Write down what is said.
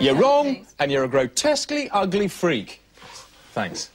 You're wrong, and you're a grotesquely ugly freak. Thanks.